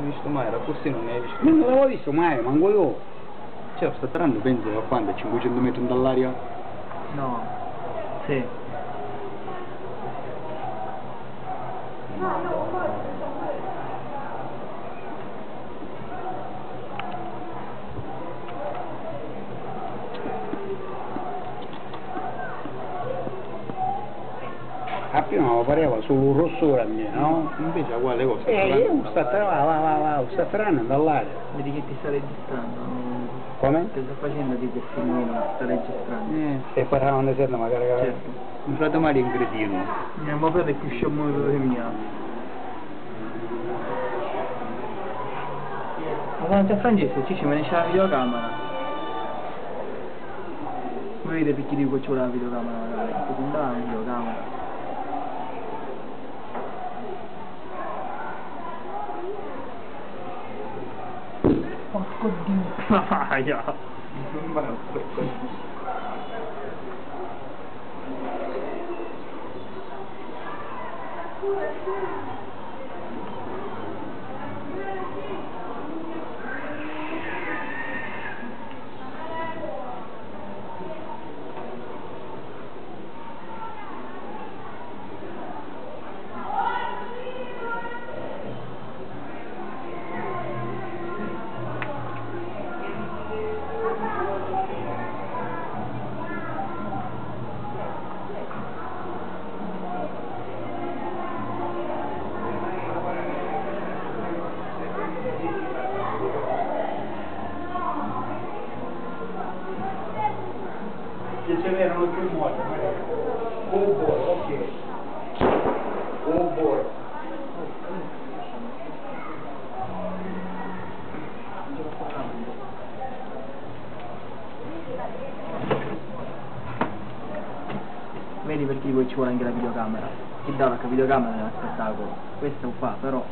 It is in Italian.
visto mai, era così non ne hai visto. Non l'avevo visto mai, manco io. Cioè, sta trando penso a quanto? A 500 metri dall'aria? No. Sì. A prima mi pareva solo un rossore a me, no? Invece è uguale cosa. Eh, io sta tra va, va, va, va, sta trano dall'aria. Vedi che ti sta registrando. Come? Che sta facendo di filmino, sta registrando. Eh, Se parlavano di sera magari Certo. mi frate è un cretino. Mio fratello è più scemo di mia. Ma quando c'è Francesco, ci ci me ne c'è la videocamera. Vedete perché dico che c'è la videocamera magari? Non dà la videocamera. Krokodil. ja. Ce n'erano più morti. Oh boy, ok. Oh boy. Vedi perché poi ci vuole anche la videocamera. Che dà la videocamera uno spettacolo. Questo fa, però